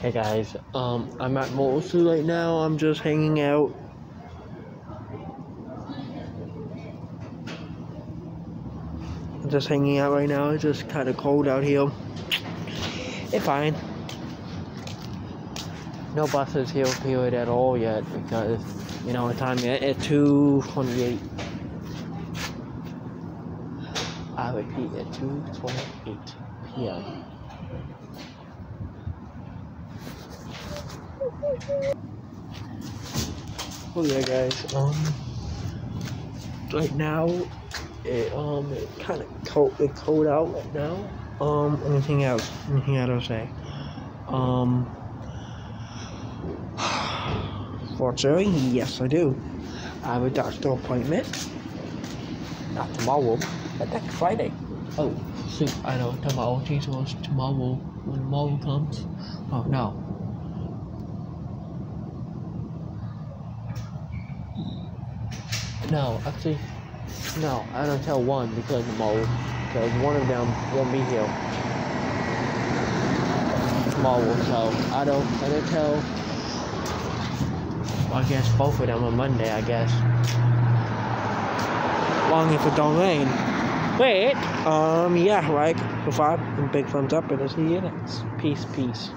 Hey guys, um, I'm at Mosul right now. I'm just hanging out. I'm just hanging out right now. It's just kind of cold out here. It's fine. No buses here period at all yet because you know the time yet at 2:28. I repeat at 2:28 p.m. Oh yeah, guys. Um, right now, it um, it kind of cold. It cold out right now. Um, anything else? Anything I don't say? Um, fortunately, yes, I do. I have a doctor appointment. Not tomorrow, but next Friday. Oh, see, I know tomorrow. Jesus, tomorrow when tomorrow comes. Oh no. No, actually, no. I don't tell one because tomorrow, because one of them won't be here tomorrow. So I don't. I don't tell. I guess both of them on Monday. I guess. Long if it don't rain. Wait. Um. Yeah. Right. Five and big thumbs up, and I'll see you next. Peace. Peace.